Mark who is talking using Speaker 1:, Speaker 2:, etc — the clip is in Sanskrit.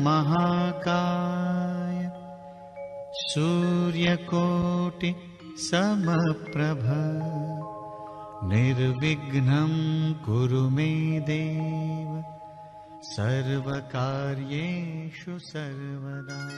Speaker 1: महाकाय सूर्यकोटि समप्रभ। निर्विघ्नं कुरु मे देव। सर्वकार्येषु सर्वदा।